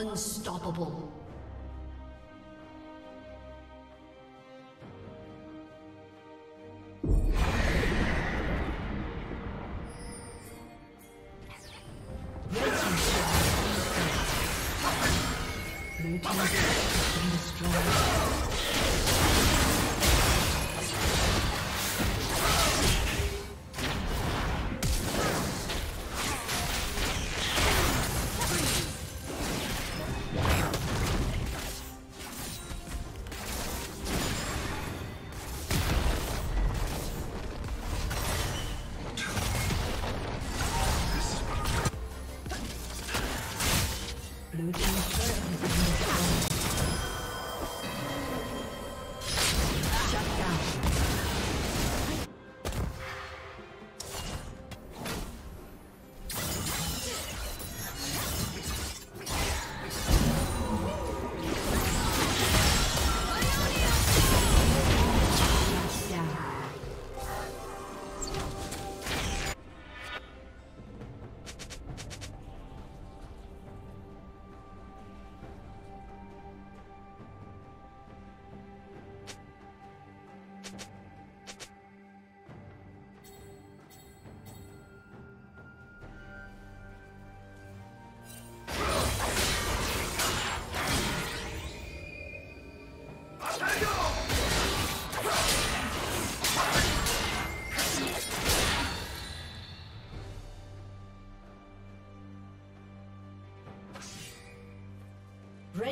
Unstoppable.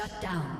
Shut down.